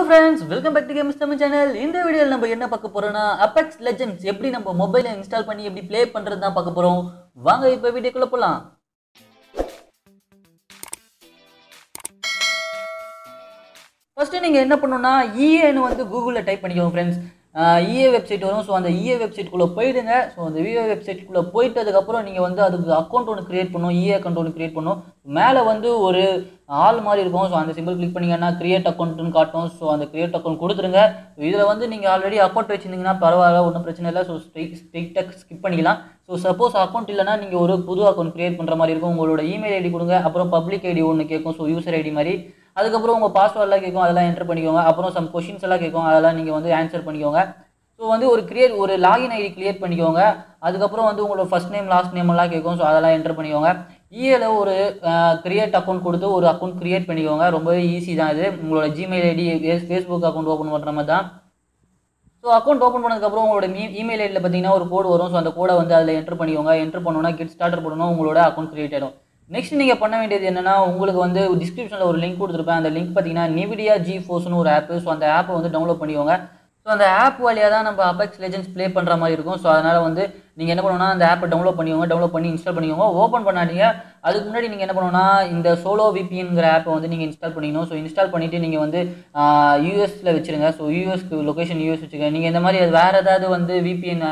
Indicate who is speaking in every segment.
Speaker 1: Hello friends welcome back to games Tamil channel இந்த வீடியோவில் நம்ம என்ன பார்க்க போறோம்னா அபெக்ஸ் லெஜெண்ட்ஸ் எப்படி நம்ம மொபைலில் இன்ஸ்டால் பண்ணி எப்படி ப்ளே பண்ணுறது தான் பார்க்க போகிறோம் வாங்க இப்போ வீடியோக்குள்ளே போகலாம் ஃபஸ்ட்டு நீங்கள் என்ன பண்ணணும்னா இஏன்னு வந்து கூகுளில் டைப் பண்ணிக்கோங்க ஃப்ரெண்ட்ஸ் இஏ வெப்சைட் வரும். ஸோ அந்த இஏ வெப்சைட்குள்ளே போயிடுங்க. ஸோ அந்த இஏ வெப்சைட்குள்ளே போயிட்டதுக்கப்புறம் நீங்கள் வந்து அதுக்கு அக்கௌண்ட் ஒன்று கிரியேட் பண்ணணும் இஏ அக்கௌண்ட் ஒன்று கிரியேட் பண்ணும். மேலே வந்து ஒரு ஆள் மாதிரி இருக்கும். ஸோ அந்த சிம்பிள் கிளிக் பண்ணிங்கன்னா கிரியேட் அக்கௌண்ட்டுன்னு காட்டும். ஸோ அந்த கிரியேட் அக்கௌண்ட் கொடுத்துருங்க. இதில் வந்து நீங்கள் ஆல்ரெடி அக்கௌண்ட் வச்சுருந்தீங்கன்னா பரவாயில்ல ஒன்றும் பிரச்சனை இல்லை. ஸோ ஸ்ட்ரெயிட் ஸ்ட்ரெயிட்டாக ஸ்கிப் பண்ணிக்கலாம். ஸோ சப்போஸ் அக்கௌண்ட் இல்லைனா நீங்கள் ஒரு புது அக்கௌண்ட் கிரியேட் பண்ணுற மாதிரி இருக்கும். உங்களோட இமெயில் ஐடி கொடுங்க. அப்புறம் பப்ளிக் ஐடி ஒன்று கேட்கும். ஸோ யூசர் ஐடி மாதிரி. அதுக்கப்புறம் உங்கள் பாஸ்வேர்டெலாம் கேட்கும் அதெல்லாம் என்டர் பண்ணிக்கோங்க. அப்புறம் சம் கொஷின்ஸ் எல்லாம் கேட்கும் அதெல்லாம் நீங்கள் வந்து ஆன்சர் பண்ணிக்கோங்க. ஸோ வந்து ஒரு கிரியேட் ஒரு லாகின் ஐடி கிரியேட் பண்ணிக்கோங்க. அதுக்கப்புறம் வந்து உங்களோட ஃபஸ்ட் நேம் லாஸ்ட் நேம் எல்லாம் கேட்கும் ஸோ அதெல்லாம் என்டர் பண்ணிக்கோங்க. இஏல ஒரு கிரியேட் அக்கௌண்ட் கொடுத்து ஒரு அக்கௌண்ட் கிரியேட் பண்ணிக்கோங்க. ரொம்பவே ஈஸி தான் இது. உங்களோட Gmail ID Facebook account open பண்ணுற மாதிரி தான். ஸோ அக்கௌண்ட் ஓப்பன் பண்ணதுக்கப்புறம் உங்களோட மீ இமெயில் ஐடியில் பார்த்தீங்கன்னா ஒரு கோடு வரும். ஸோ அந்த கோடை வந்து அதில் என்டர் பண்ணிக்கோங்க. என்டர் பண்ணோன்னா கிட் ஸ்டார்டர் பண்ணணும் உங்களோட அக்கௌண்ட் கிரியேட் ஆகிடும் நெக்ஸ்ட் நீங்கள் பண்ண வேண்டியது என்னென்னா உங்களுக்கு வந்து டிஸ்கிரிப்ஷனில் ஒரு லிங்க் கொடுத்துருப்பேன். அந்த லிங்க் பார்த்தீங்கன்னா நிவிடியா ஜி ஃபோர்ஸ்னு ஒரு ஆப்பு ஸோ அந்த ஆப்பை வந்து டவுன்லோட் பண்ணிக்கோங்க. ஸோ அந்த ஆப் வழியாக தான் நம்ம அபெக்ஸ் லெஜெண்ட்ஸ் ப்ளே பண்ணுற மாதிரி இருக்கும். ஸோ அதனால் வந்து நீங்கள் என்ன பண்ணணும்னா அந்த ஆப்பை டவுன்லோட் பண்ணிக்கோங்க. டவுன்லோட் பண்ணி இன்ஸ்டால் பண்ணிக்கோங்க. ஓப்பன் பண்ணாதீங்க. அதுக்கு முன்னாடி நீங்கள் என்ன பண்ணணும்னா இந்த சோலோ விபிஎன்கிற ஆப்பை வந்து நீங்கள் இன்ஸ்டால் பண்ணிக்கணும். ஸோ இன்ஸ்டால் பண்ணிவிட்டு நீங்கள் வந்து யூஎஸில் வச்சுருங்க. ஸோ யூஎஸ்க்கு லொக்கேஷன் யூஎஸ் வச்சுக்கோங்க நீங்கள் இந்த மாதிரி அது வேறு ஏதாவது வந்து விபிஎன்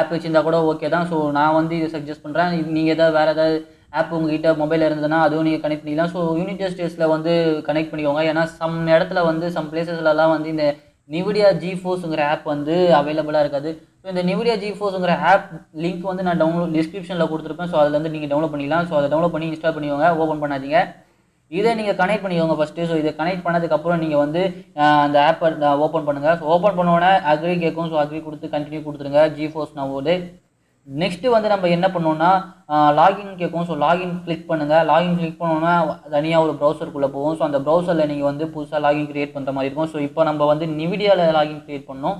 Speaker 1: ஆப் வச்சுருந்தா கூட ஓகே தான். ஸோ நான் வந்து இதை சஜஸ்ட் பண்ணுறேன் நீங்கள் ஏதாவது வேறு ஏதாவது ஆப் உங்ககிட்ட மொபைல் இருந்ததுன்னா அதுவும் நீங்கள் கனெக்ட் பண்ணிக்கலாம். ஸோ யூனிட் ஸ்டேஸில் வந்து கனெக்ட் பண்ணிக்கோங்க. ஏன்னா சம் இடத்துல வந்து சம் பிளேசஸ்லலாம் வந்து இந்த நிவிடியா ஜி ஃபோர்ஸுங்கிற ஆப் வந்து அவைலபிளாக இருக்காது. ஸோ இந்த நிவிடியா ஜி ஃபோர்ஸுங்கிற ஆப் லிங்க் வந்து நான் டவுன்லோட் டிஸ்கிரிப்ஷனில் கொடுத்துருப்பேன். ஸோ அதில் வந்து நீங்கள் டவுன்லோட் பண்ணிக்கலாம். ஸோ அதை டவுன்லோட் பண்ணி இன்ஸ்டால் பண்ணிக்கோங்க. ஓப்பன் பண்ணாதீங்க. இதை நீங்கள் கனெக்ட் பண்ணிக்கோங்க ஃபஸ்ட்டு ஸோ இதை கனெக்ட் பண்ணதுக்கப்புறம் நீங்கள் வந்து அந்த ஆப்பை ஓப்பன் பண்ணுங்கள் ஸோ ஓப்பன் பண்ணோடனே அக்ரி கேட்கும். ஸோ அக்ரி கொடுத்து கண்டினியூ கொடுத்துருங்க. ஜி ஃபோர்ஸ் நான் போது நெக்ஸ்ட்டு வந்து நம்ம என்ன பண்ணோம்னா லாகின் கேட்கும் ஸோ லாகின் கிளிக் பண்ணுங்கள் லாகின் கிளிக் பண்ணோன்னா தனியாக ஒரு ப்ரௌசருக்குள்ளே போகும் ஸோ அந்த ப்ரௌசரில் நீங்கள் வந்து புதுசாக லாகின் க்ரியேட் பண்ணுற மாதிரி இருக்கும். ஸோ இப்போ நம்ம வந்து நிவிடியாவில் லாகின் க்ரியேட் பண்ணோம்.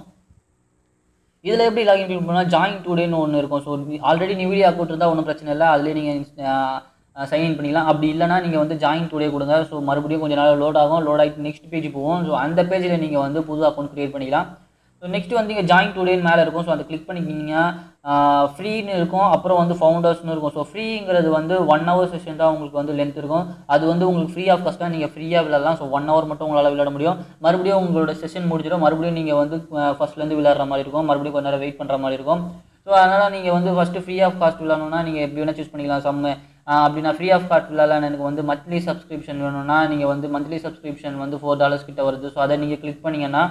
Speaker 1: இதில் எப்படி லாகின் க்ளிக் பண்ணால் ஜாயின் டூடேன்னு ஒன்று இருக்கும். ஸோ ஆல்ரெடி நிவிடியா அக்கௌண்ட் இருந்தால் ஒன்றும் பிரச்சனை இல்லை. அதிலே நீங்கள் சைன்இன் பண்ணிக்கலாம். அப்படி இல்லைனா நீங்கள் வந்து ஜாயின் டுடே கொடுங்க. ஸோ மறுபடியும் கொஞ்சம் நாள் லோட் ஆகும். லோட் ஆகிட்டு நெக்ஸ்ட் பேஜ் போகும் ஸோ அந்த பேஜில் நீங்கள் வந்து புது அக்கௌண்ட் க்ரியேட் பண்ணிக்கலாம். ஸோ நெக்ஸ்ட் வந்து இங்கே ஜாயின் டுடேன்னு மேலே இருக்கும். ஸோ அதை கிளிக் பண்ணிக்கிங்க ஃப்ரீன்னு இருக்கும் அப்புறம் வந்து ஃபவுண்டர்ஸ்னு இருக்கும். ஸோ ஃப்ரீங்கிறது வந்து ஒன் ஹவர் செஷன் தான் உங்களுக்கு வந்து லென்த் இருக்கும். அது வந்து உங்களுக்கு ஃப்ரீ ஆஃப் காஸ்ட்டாக நீங்கள் ஃப்ரீயாக விளையாடலாம். ஸோ ஒன் ஹவர் மட்டும் உங்களால் விளையாட முடியும். மறுபடியும் உங்களோட செஷன் முடிஞ்சிடும். மறுபடியும் நீங்கள் வந்து ஃபஸ்ட்லேருந்து விளையாடுற மாதிரி இருக்கும். மறுபடியும் கொஞ்ச நேரம் வெயிட் பண்ணுற மாதிரி இருக்கும். ஸோ அதனால் நீங்கள் வந்து ஃபஸ்ட்டு ஃப்ரீ ஆஃப் காஸ்ட் விளாடணும்னா நீங்கள் எப்படி வேணால் சூஸ் பண்ணிக்கலாம். சம்ம அப்படின்னா ஃப்ரீ ஆஃப் காஸ்ட் விளாட்லாம் எனக்கு வந்து மந்த்லி சப்ஸ்கிரிப்ஷன் வேணும்னா நீங்கள் வந்து மந்த்லி சப்ஸ்கிரிப்ஷன் வந்து ஃபோர் டாலர்ஸ் கிட்ட வருது. ஸோ அதை நீங்கள் கிளிக் பண்ணிங்கன்னா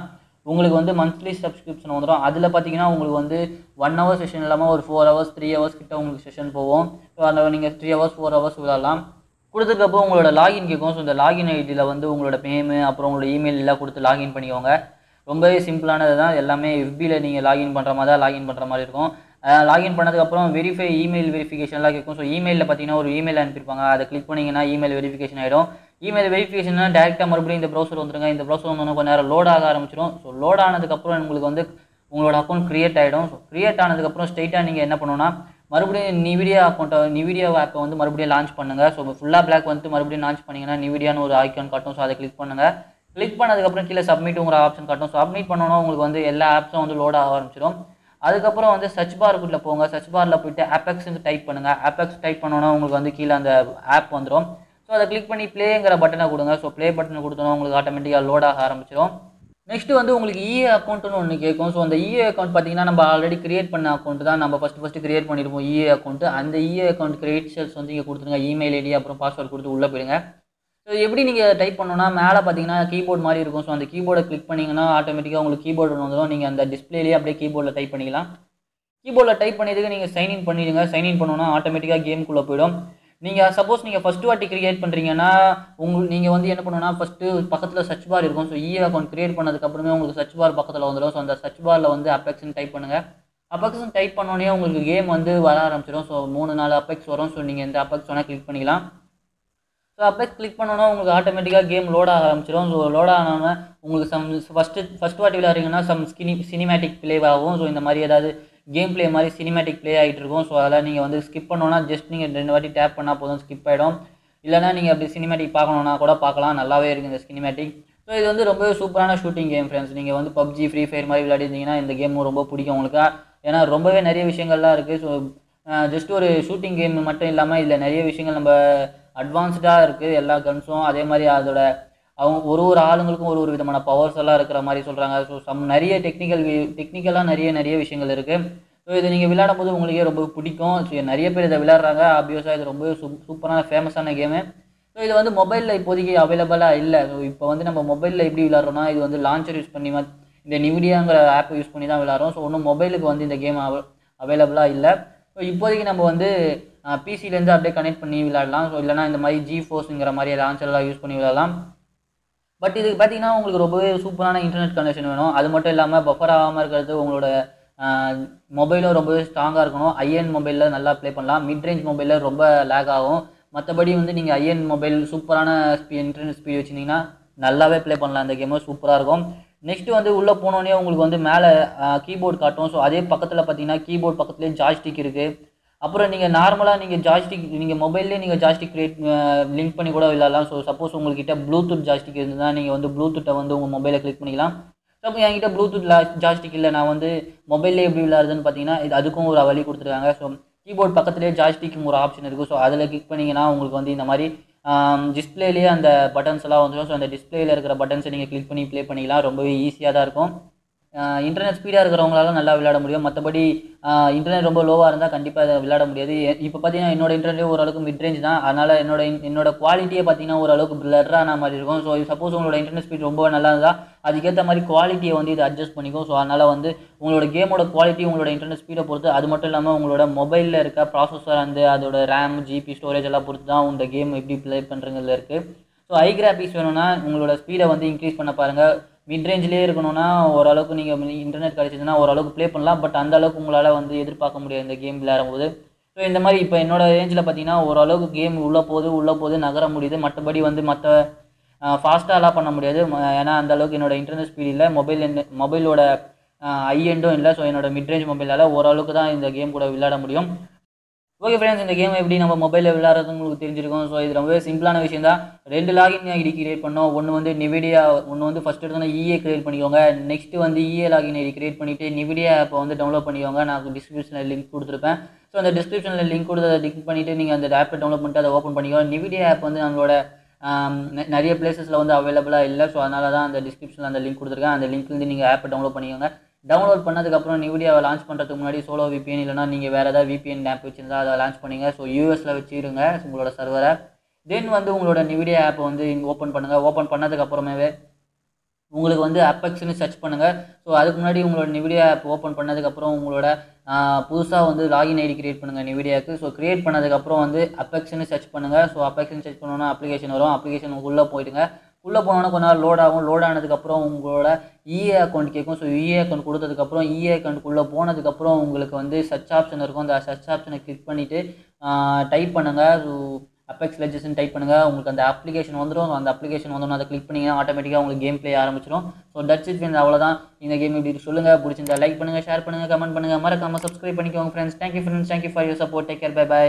Speaker 1: உங்களுக்கு வந்து மந்த்லி சப்ஸ்கிரிப்ஷன் வந்துடும் அதில் பார்த்தீங்கன்னா உங்களுக்கு வந்து ஒன் ஹவர் செஷன் இல்லாமல் ஒரு ஃபோர் ஹவர்ஸ் த்ரீ ஹவர்ஸ் கிட்ட உங்களுக்கு செஷன் போவோம் ஸோ அதில் நீங்கள் த்ரீ ஹவர்ஸ் ஃபோர் ஹவர்ஸ் விளாடலாம் கொடுத்துருக்கப்போ உங்களோட லாகின் கேட்கும் ஸோ இந்த லாகின் ஐடியில் வந்து உங்களோட நேமு அப்புறம் உங்களோட இமெயில் எல்லாம் கொடுத்து லாகின் பண்ணிக்கோங்க. ரொம்பவே சிம்பிளானது தான். எல்லாமே எஃபியில் நீங்கள் லாகின் பண்ணுற மாதிரி தான் லாகின் பண்ணுற மாதிரி இருக்கும். லாகின் பண்ணதுக்கப்புறம் வெரிஃபை இமெயில் வெரிஃபிகேஷன்லாம் கேட்கும் ஸோ இமெயிலில் பார்த்தீங்கன்னா ஒரு இமெயில் அனுப்பியிருப்பாங்க. அதை கிளிக் பண்ணிங்கன்னா இமெயில் வெரிஃபிகேஷன் ஆகிடும் இமெயில் வெரிஃபிகேஷன்னா டேரெக்டாக மறுபடியும் இந்த ப்ரௌசர் வந்துருங்க. இந்த ப்ரௌசர் வந்தோன்னா கொஞ்சம் நேரம் லோட் ஆக ஆரம்பிச்சிடும். ஸோ லோட் ஆனதுக்கப்புறம் உங்களுக்கு வந்து உங்களோட அக்கௌண்ட் க்ரியேட் ஆகிடும் ஸோ க்ரியேட் ஆனதுக்கப்புறம் ஸ்ட்ரெயிட்டாக நீங்கள் என்ன பண்ணணும்னா மறுபடியும் நிவிடியா அக்கௌண்ட்டை நிவிடியா ஆப்பை வந்து மறுபடியும் லான்ச் பண்ணுங்கள் ஸோ ஃபுல்லாக பிளாக் வந்து மறுபடியும் லான்ச் பண்ணிங்கன்னா நிவிடியான்னு ஒரு ஐக்கான் காட்டும். ஸோ அதை கிளிக் பண்ணுங்கள் கிளிக் பண்ணதுக்கப்புறம் கீழே சப்மிட்டுங்கிற ஆப்ஷன் காட்டும். சப்மிட் பண்ணோன்னா உங்களுக்கு வந்து எல்லா ஆப்ஸும் வந்து லோட் ஆக ஆரம்பிச்சிடும். அதுக்கப்புறம் வந்து சர்ச் பார்க்குள்ளே போங்க. சர்ச் பாரில் போயிட்டு ஆப்பெக்ஸ்னு டைப் பண்ணுங்கள் ஆப்பெக்ஸ் டைப் பண்ணோன்னா உங்களுக்கு வந்து கீழே அந்த ஆப் வந்துடும் ஸோ அதை கிளிக் பண்ணி ப்ளேங்கிற பட்டனை கொடுங்க. ஸோ ப்ளே பட்டனை கொடுத்தோன்னா உங்களுக்கு ஆட்டோமேட்டிக்காக லோட் ஆக ஆரம்பிச்சிடும். நெக்ஸ்ட் வந்து உங்களுக்கு e இஏ அக்கௌண்ட்னு ஒன்று கேட்கும் ஸோ அந்த e இஏ அக்கௌண்ட் பார்த்தீங்கன்னா நம்ம ஆல்ரெடி கிரியேட் பண்ண அக்கௌண்ட் தான். நம்ம ஃபஸ்ட்டு ஃபஸ்ட்டு கிரியேட் பண்ணியிருப்போம் இஏ அக்கௌண்ட் அந்த இஏ அக்கௌண்ட் கிரியேட்ஸ் வந்து இங்கே கொடுத்துருங்க. இமெயில் ஐடி அப்புறம் பாஸ்வேர்ட் கொடுத்து உள்ளே போயிடுங்க ஸோ எப்படி நீங்கள் டைப் பண்ணணும்னா மேலே பார்த்தீங்கன்னா கீபோர்ட் மாதிரி இருக்கும். ஸோ அந்த கீபோர்டை கிளிக் பண்ணிங்கன்னா ஆட்டோமேட்டிக்காக உங்களுக்கு கீபோர்டு வந்துடும். நீங்கள் அந்த டிஸ்பிளேலேயே அப்படியே கீபோர்டில் டைப் பண்ணிக்கலாம். கீபோர்டில் டைப் பண்ணியதுக்கு நீங்கள் சைன்இன் பண்ணிடுங்க. சைன்இன் பண்ணோன்னா ஆட்டோமேட்டிக்காக கேமுக்குள்ளே போயிடும். நீங்கள் சப்போஸ் நீங்கள் ஃபஸ்ட்டு வாட்டி கிரியேட் பண்ணுறீங்கன்னா உங்களுக்கு நீங்கள் வந்து என்ன பண்ணணும்னா ஃபஸ்ட்டு பக்கத்தில் சர்ச் பார் இருக்கும். So EA e account create பண்ணதுக்கப்புறமே உங்களுக்கு சர்ச் பார் பக்கத்தில் வந்துடும். ஸோ அந்த சர்ச் பாரில் வந்து அப்பெக்ஸ்னு டைப் பண்ணுங்கள் அப்பெக்ஸ்னு டைப் பண்ணோடனே உங்களுக்கு கேம் வந்து வர ஆரம்பிச்சிடும். ஸோ மூணு நாலு அப்பெக்ஸ் வரும். ஸோ நீங்கள் எந்த அப்பெக்ஸ் வேணால் கிளிக் பண்ணிக்கலாம். ஸோ அப்பெக்ஸ் கிளிக் பண்ணோன்னா உங்களுக்கு ஆட்டோமேட்டிக்காக கேம் லோட் ஆக ஆரம்பிச்சிடும். ஸோ லோட் ஆனோன்னா உங்களுக்கு சம் ஃபஸ்ட்டு ஃபஸ்ட் வாட்டி விளையாடுறீங்கன்னா சம் ஸ்கினி சினிமேட்டிக் ப்ளே ஆகும் ஸோ இந்த மாதிரி ஏதாவது கேம் ப்ளே மாதிரி சினிமேட்டிக் ப்ளே ஆகிட்டு இருக்கும். ஸோ அதெல்லாம் நீங்கள் வந்து ஸ்கிப் பண்ணோன்னா ஜஸ்ட் நீங்கள் ரெண்டு வாட்டி டேப் பண்ணால் போதும் ஸ்கிப் ஆகிடும் இல்லைனா நீங்கள் அப்படி சினிமேட்டிக் பார்க்கணுன்னா கூட பார்க்கலாம். நல்லாவே இருக்குது இந்த சினிமேட்டிக் ஸோ இது வந்து ரொம்பவே சூப்பரான ஷூட்டிங் கேம் ஃப்ரெண்ட்ஸ் நீங்கள் வந்து பப்ஜி ஃப்ரீ ஃபயர் மாதிரி விளையாடிருந்தீங்கன்னா இந்த கேமும் ரொம்ப பிடிக்கும் உங்களுக்கு. ஏன்னா ரொம்பவே நிறைய விஷயங்கள்லாம் இருக்குது ஸோ ஜஸ்ட் ஒரு ஷூட்டிங் கேம் மட்டும் இல்லாமல் இதில் நிறைய விஷயங்கள் நம்ம அட்வான்ஸ்டாக இருக்குது எல்லா கன்ஸும் அதே மாதிரி அதோட அவங்க ஒரு ஒரு ஆளுங்களுக்கும் ஒரு ஒரு விதமான பவர்ஸ் எல்லாம் இருக்கிற மாதிரி சொல்கிறாங்க ஸோ சம் நிறைய டெக்னிக்கல் டெக்னிக்கலாக நிறைய நிறைய விஷயங்கள் இருக்குது ஸோ இதை நீங்கள் விளையாடும் போது உங்களுக்கே ரொம்ப பிடிக்கும். ஸோ நிறைய பேர் இதை விளையாடுறாங்க. ஆப்வியஸாக இது ரொம்ப சூப் சூப்பரான ஃபேமஸான கேமு ஸோ இது வந்து மொபைலில் இப்போதைக்கு அவைலபிளாக இல்லை. ஸோ இப்போ வந்து நம்ம மொபைலில் எப்படி விளையாடுறோம்னா இது வந்து லான்ச்சர் யூஸ் பண்ணி மத்- இந்த நிவிடியாங்கிற ஆப்பை யூஸ் பண்ணி தான் விளாட்றோம் ஸோ ஒன்றும் மொபைலுக்கு வந்து இந்த கேம் அவைலபிளாக இல்லை. ஸோ இப்போதைக்கு நம்ம வந்து பிசிலேருந்து அப்படியே கனெக்ட் பண்ணி விளாடலாம் ஸோ இல்லைனா இந்த மாதிரி ஜி ஃபோர்ஸுங்கிற மாதிரி லான்ச்சர்லாம் யூஸ் பண்ணி விளாடலாம் பட் இதுக்கு பார்த்தீங்கன்னா உங்களுக்கு ரொம்பவே சூப்பரான இன்டர்நெட் கனெக்ஷன் வேணும். அது மட்டும் இல்லாமல் பஃபர் ஆகாமல் இருக்கிறது உங்களோட மொபைலும் ரொம்பவே ஸ்ட்ராங்காக இருக்கணும். ஐஎன் மொபைலில் நல்லா ப்ளே பண்ணலாம். மிட் ரேஞ்ச் மொபைலில் ரொம்ப லேக் ஆகும். மற்றபடி வந்து நீங்கள் ஐஎன் மொபைல் சூப்பரான ஸ்பீ இன்டர்நெட் ஸ்பீட் வச்சுருந்தீங்கன்னா நல்லாவே ப்ளே பண்ணலாம். அந்த கேமு சூப்பராக இருக்கும். நெக்ஸ்ட்டு வந்து உள்ளே போனோடனே உங்களுக்கு வந்து மேலே கீபோர்ட் காட்டும். ஸோ அதே பக்கத்தில் பார்த்தீங்கன்னா கீபோர்ட் பக்கத்துலேயே ஜாய்ஸ்டிக் இருக்குது அப்புறம் நீங்கள் நார்மலாக நீங்கள் ஜாய்ஸ்டிக் நீங்கள் மொபைல்லே நீங்கள் ஜாஸ்டிக் கிரியேட் லிங்க் பண்ணி கூட விளாட்லாம் ஸோ சப்போஸ் உங்கள்கிட்ட ப்ளூடூத் ஜாஸ்டிக் இருந்ததுன்னா நீங்கள் வந்து ப்ளூடூத்தை வந்து உங்கள் மொபைலை கிளிக் பண்ணிக்கலாம். ஸோ என்கிட்ட ப்ளூடூத் ஜாஸ்டிக் இல்லை நான் வந்து மொபைல்லே எப்படி விளாடுதுன்னு பார்த்தீங்கன்னா இது அதுக்கும் ஒரு வழி கொடுத்துருக்காங்க. ஸோ கீபோர்ட் பக்கத்துலேயே ஜாஸ்டிக்கும் ஒரு ஆப்ஷன் இருக்குது ஸோ அதில் கிளிக் பண்ணிங்கன்னா உங்களுக்கு வந்து இந்த மாதிரி டிஸ்பிளேலேயே அந்த பட்டன்ஸ் எல்லாம் வந்துடும் ஸோ அந்த டிஸ்பிளேயில் இருக்கிற பட்டன்ஸை நீங்கள் கிளிக் பண்ணி ப்ளே பண்ணிக்கலாம். ரொம்பவே ஈஸியாக தான் இருக்கும். இன்டர்நெட் ஸ்பீடாக இருக்கிறவங்களால நல்லா விளையாட முடியும். மற்றபடி இன்டர்நெட் ரொம்ப லோவாக இருந்தால் கண்டிப்பாக அதை விளையாட முடியாது. இப்போ பார்த்தீங்கன்னா என்னோட இன்டர்நெட் ஓரளவுக்கு மிட் ரேஞ்ச் தான். அதனால் என்னோட என்னோட குவாலிட்டியே பார்த்தீங்கன்னா ஓரளவுக்கு பிளர்ரான மாதிரி இருக்கும். ஸோ சப்போஸ் உங்களோட இன்டர்நெட் ஸ்பீட் ரொம்ப நல்லா இருந்தால் அதுக்கேற்ற மாதிரி குவாலிட்டியை வந்து இது அட்ஜஸ்ட் பண்ணிக்கும் ஸோ அதனால் வந்து உங்களோட கேமோட குவாலிட்டி உங்களோட இன்டர்நெட் ஸ்பீடை பொறுத்து அது மட்டும் இல்லாமல் உங்களோட மொபைலில் இருக்க ப்ராசஸர் அந்த அதோட ரேம் ஜிபி ஸ்டோரேஜ் எல்லாம் பொறுத்து தான் இந்த கேம் எப்படி ப்ளே பண்ணுறதுல இருக்குது ஸோ ஹை கிராஃபிக்ஸ் வேணும்னா உங்களோட ஸ்பீடை வந்து இன்க்ரீஸ் பண்ண பாருங்கள் மிட் ரேஞ்சிலே இருக்கணும்னா ஓரளவுக்கு நீங்கள் இன்டர்நெட் கிடச்சிதுன்னா ஓரளவுக்கு ப்ளே பண்ணலாம். பட் அந்த அளவுக்கு உங்களால் வந்து எதிர்பார்க்க முடியாது இந்த கேம் விளையாடும்போது ஸோ இந்த மாதிரி இப்போ என்னோட ரேஞ்சில் பார்த்தீங்கன்னா ஓரளவுக்கு கேம் உள்ளே போது உள்ளே போது நகர முடியுது. மற்றபடி வந்து மற்ற ஃபாஸ்ட்டாலாம் பண்ண முடியாது. ஏன்னா அந்த அளவுக்கு என்னோட இன்டர்நெட் ஸ்பீட் இல்லை. மொபைல் மொபைலோட ஐ எண்டும் இல்லை. ஸோ என்னோட மிட் ரேஞ்ச் மொபைலால் ஓரளவுக்கு தான் இந்த கேம் கூட விளையாட முடியும். ஓகே ஃப்ரெண்ட்ஸ் இந்த கேம் எப்படி நம்ம மொபைலில் விளையாடுறது உங்களுக்கு தெரிஞ்சிருக்கும். ஸோ இது ரொம்பவே சிம்பிளான விஷயம் தான் ரெண்டு லாகின் ஐடி கிரியேட் பண்ணோம். ஒன்று வந்து நிவிடியா ஒன்று வந்து ஃபஸ்ட் எடுத்தோன்னா இஏ கிரியேட் பண்ணிக்கோங்க. நெக்ஸ்ட் வந்து இஏ லாகின் ஐடி கிரியேட் பண்ணிவிட்டு நிவிடியா ஆப்பை வந்து டவுன்லோட் பண்ணிக்கோங்க. நான் டிஸ்கிரிப்ஷனில் லிங்க் கொடுத்துருப்பேன். ஸோ அந்த டிஸ்கிரிப்ஷனில் லிங்க் கொடுத்து லிங்க் பண்ணிவிட்டு நீங்கள் அந்த ஆப்பை டவுன்லோட் பண்ணிட்டு அதை ஓப்பன் பண்ணிக்கோங்க நிவிடியா ஆப் வந்து நம்மளோட நிறைய பிளேசஸில் வந்து அவைலபிளாக இல்லை. ஸோ அதனால தான் அந்த டிஸ்கிரிப்ஷனில் அந்த லிங்க் கொடுத்துருக்கேன். அந்த லிங்க்லேருந்து நீங்கள் ஆப்பை டவுன்லோட் பண்ணிக்கோங்க. டவுன்லோட் பண்ணதுக்கப்புறம் நிவிடியாவை லான்ச் பண்ணுறதுக்கு முன்னாடி சோலோ விபிஎன் இல்லைனா நீங்கள் வேறு ஏதாவது விபிஎன் ஆப் வச்சிருந்தா அதை லான்ச் பண்ணுங்க. ஸோ யூஎஸில் வச்சுருங்க உங்களோட சர்வரை தென் வந்து உங்களோட நிவிடியா ஆப்பை வந்து ஓப்பன் பண்ணுங்கள் ஓப்பன் பண்ணதுக்கப்புறமேவே உங்களுக்கு வந்து அப்பெக்ஸ்னு சர்ச் பண்ணுங்கள் ஸோ அதுக்கு முன்னாடி உங்களோட நிவிடியா ஆப் ஓப்பன் பண்ணதுக்கப்புறம் உங்களோட புதுசாக வந்து லாகின் ஐடி கிரியேட் பண்ணுங்கள் நிவிடியாவுக்கு ஸோ கிரியேட் பண்ணதுக்கப்புறம் வந்து அப்பெக்ஸ்னு சர்ச் பண்ணுங்கள் ஸோ அப்பெக்ஸ்னு சர்ச் பண்ணோன்னா அப்ளிகேஷன் வரும். அப்ளிகேஷன் உள்ளே போயிடுங்க. உள்ளே போனோன்னா கொஞ்ச நாள் லோட் ஆகும். லோட் ஆனதுக்கப்புறம் உங்களோட இஏ அக்கௌண்ட் கேட்கும். ஸோ இஏ அக்கௌண்ட் கொடுத்ததுக்கப்புறம் இஏ அக்கௌண்ட்டுக்குள்ளே போனதுக்கப்புறம் உங்களுக்கு வந்து சர்ச் ஆப்ஷன் இருக்கும். அந்த சர்ச் ஆப்ஷனை கிளிக் பண்ணிவிட்டு டைப் பண்ணுங்கள் ஸோ அப்பெக்ஸ் லெஜஸ்ன்னு டைப் பண்ணுங்கள் உங்களுக்கு அந்த அப்ளிகேஷன் வந்துடும் அந்த அப்ளிகேஷன் வந்தோன்னா அதை கிளிக் பண்ணிங்கன்னா ஆட்டோமேட்டிக்காக உங்களுக்கு கேம் ப்ளே ஆரம்பிச்சிடும் ஸோ டச் இட் ஃப்ரெண்ட்ஸ் அவ்வளோதான் இந்த கேம் இப்படி சொல்லுங்கள் பிடிச்சிருந்தா லைக் பண்ணுங்கள் ஷேர் பண்ணுங்கள் கமெண்ட் பண்ணுங்கள் மறக்காமல் சப்ஸ்கிரைப் பண்ணிக்கோங்க friends thank you friends thank you for your support take care bye bye